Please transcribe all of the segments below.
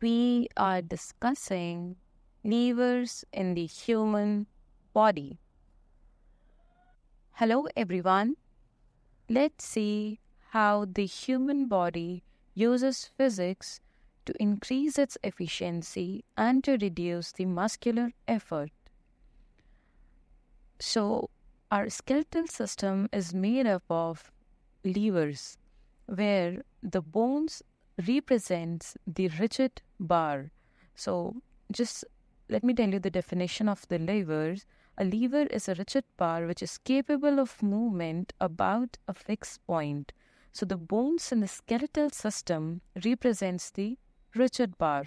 we are discussing levers in the human body. Hello, everyone. Let's see how the human body uses physics to increase its efficiency and to reduce the muscular effort. So, our skeletal system is made up of levers where the bones represents the rigid bar. So, just let me tell you the definition of the levers. A lever is a rigid bar which is capable of movement about a fixed point. So the bones in the skeletal system represents the rigid bar.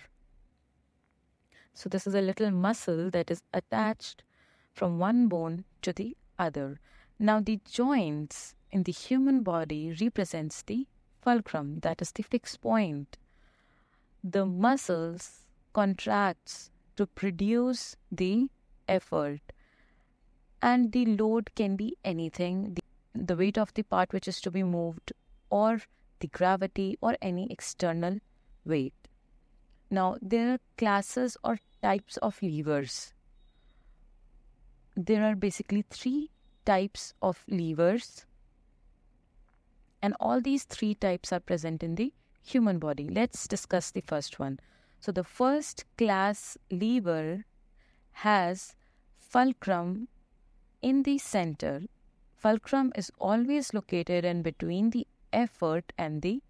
So this is a little muscle that is attached from one bone to the other. Now the joints in the human body represents the fulcrum, that is the fixed point. The muscles contracts to produce the effort. And the load can be anything the, the weight of the part which is to be moved or the gravity or any external weight. Now there are classes or types of levers. There are basically three types of levers and all these three types are present in the human body let's discuss the first one so the first class lever has fulcrum in the center. Fulcrum is always located in between the effort and the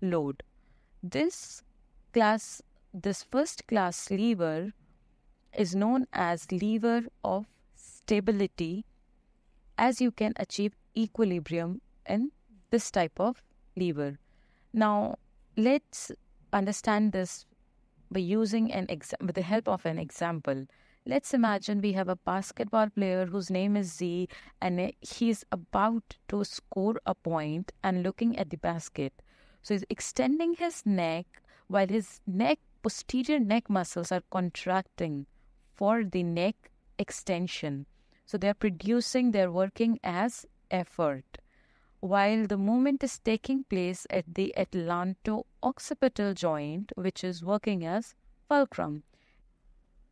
load. This class, this first class lever is known as lever of stability as you can achieve equilibrium in this type of lever. Now, let's understand this by using an ex- with the help of an example. Let's imagine we have a basketball player whose name is Z and he's about to score a point and looking at the basket. So he's extending his neck while his neck posterior neck muscles are contracting for the neck extension. So they're producing, they're working as effort while the movement is taking place at the atlanto-occipital joint, which is working as fulcrum,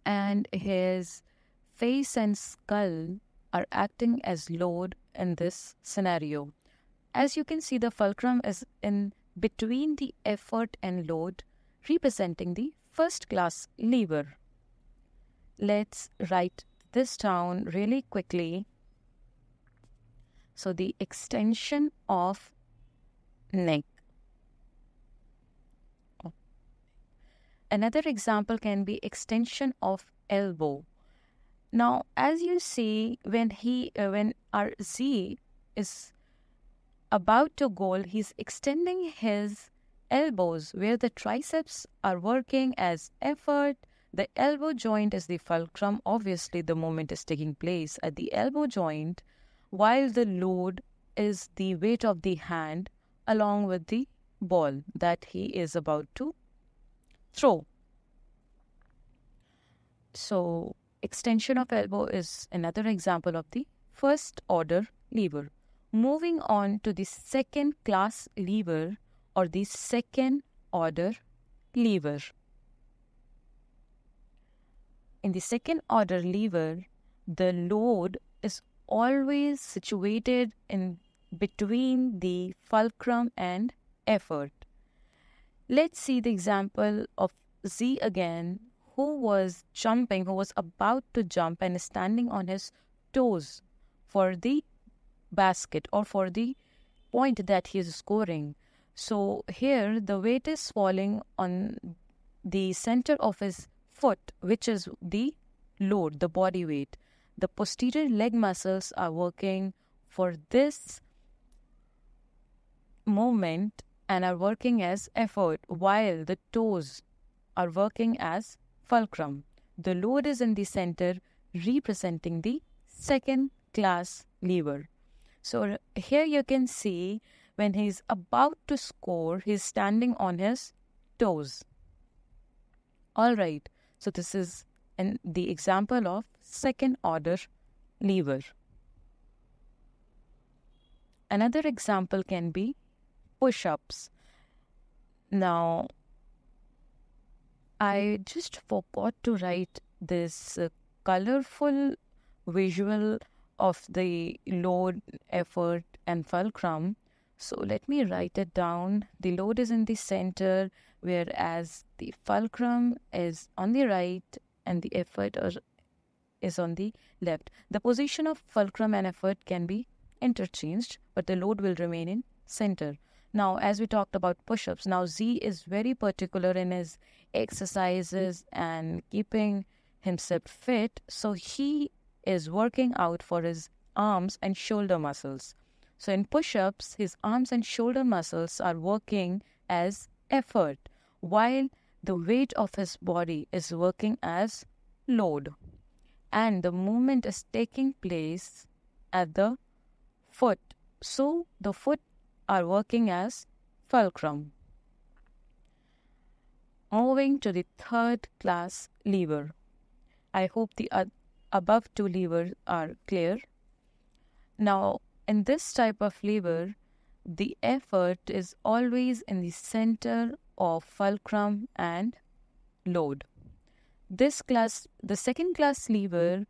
and his face and skull are acting as load in this scenario. As you can see, the fulcrum is in between the effort and load, representing the first class lever. Let's write this down really quickly so the extension of neck. Another example can be extension of elbow. Now, as you see, when he, uh, when our Z is about to goal, he's extending his elbows where the triceps are working as effort. The elbow joint is the fulcrum. Obviously, the movement is taking place at the elbow joint while the load is the weight of the hand along with the ball that he is about to throw. So, extension of elbow is another example of the first order lever. Moving on to the second class lever or the second order lever. In the second order lever, the load always situated in between the fulcrum and effort. Let's see the example of Z again, who was jumping, who was about to jump and standing on his toes for the basket or for the point that he is scoring. So here the weight is falling on the center of his foot, which is the load, the body weight the posterior leg muscles are working for this movement and are working as effort while the toes are working as fulcrum. The load is in the center representing the second class lever. So here you can see when he's about to score, he's standing on his toes. All right, so this is an, the example of second order lever. Another example can be push ups. Now, I just forgot to write this uh, colorful visual of the load, effort, and fulcrum. So let me write it down. The load is in the center, whereas the fulcrum is on the right and the effort is on the left. The position of fulcrum and effort can be interchanged, but the load will remain in center. Now, as we talked about push ups, now Z is very particular in his exercises and keeping himself fit. So he is working out for his arms and shoulder muscles. So in push ups, his arms and shoulder muscles are working as effort, while the weight of his body is working as load. And the movement is taking place at the foot. So the foot are working as fulcrum. Moving to the third class lever. I hope the above two levers are clear. Now, in this type of lever, the effort is always in the center of fulcrum and load. This class, the second class lever,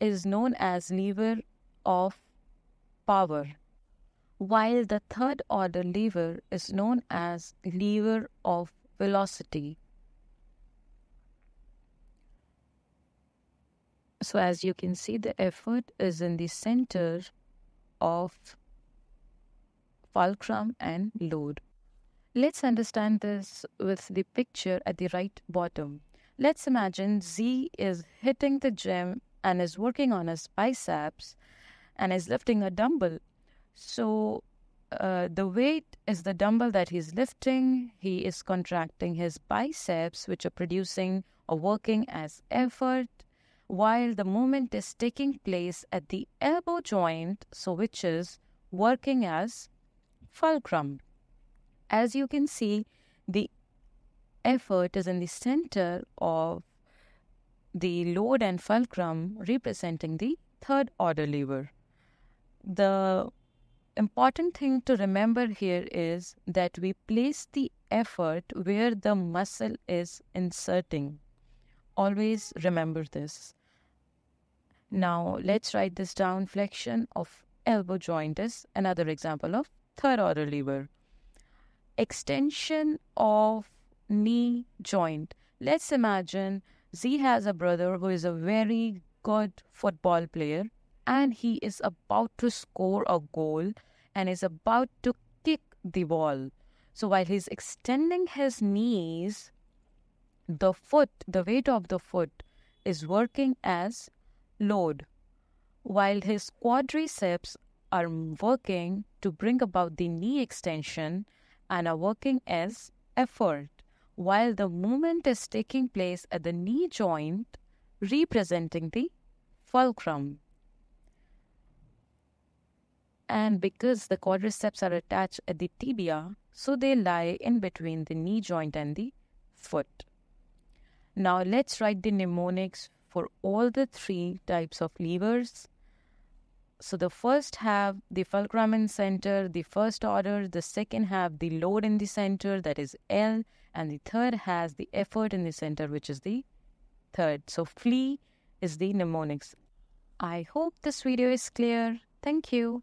is known as lever of power while the third order lever is known as lever of velocity. So as you can see, the effort is in the center of fulcrum and load. Let's understand this with the picture at the right bottom. Let's imagine Z is hitting the gym and is working on his biceps and is lifting a dumbbell so uh, the weight is the dumbbell that he's lifting. He is contracting his biceps, which are producing or working as effort, while the movement is taking place at the elbow joint, so which is working as fulcrum. As you can see, the effort is in the center of the load and fulcrum representing the third order lever. The important thing to remember here is that we place the effort where the muscle is inserting. Always remember this. Now, let's write this down. Flexion of elbow joint is another example of third order lever. Extension of knee joint. Let's imagine Z has a brother who is a very good football player and he is about to score a goal and is about to kick the ball. So while he's extending his knees, the foot, the weight of the foot is working as load, while his quadriceps are working to bring about the knee extension and are working as effort, while the movement is taking place at the knee joint, representing the fulcrum. And because the quadriceps are attached at the tibia, so they lie in between the knee joint and the foot. Now let's write the mnemonics for all the three types of levers. So the first have the fulcrum in center, the first order, the second have the load in the center, that is L, and the third has the effort in the center, which is the third. So FLEE is the mnemonics. I hope this video is clear. Thank you.